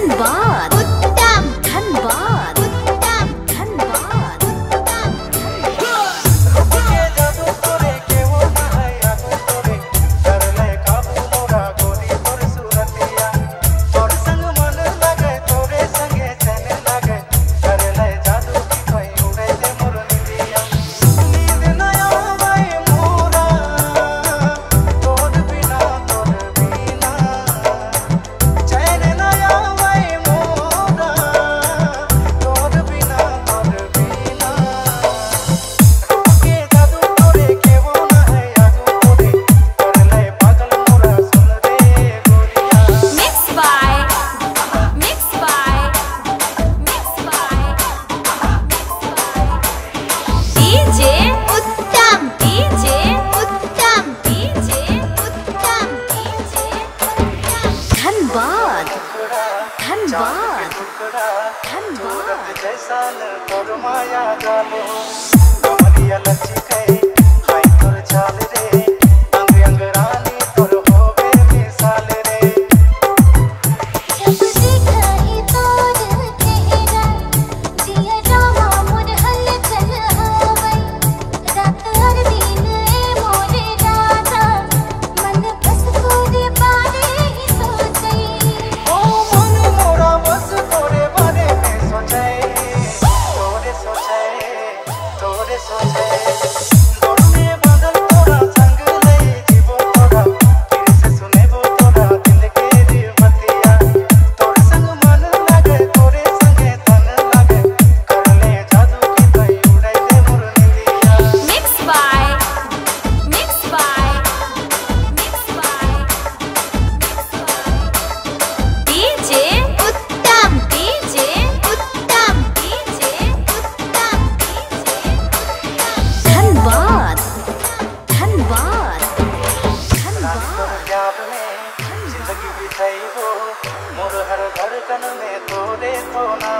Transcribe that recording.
one bar. जैसा माया जानो Yes. और हर धड़कन में तो देखो ना।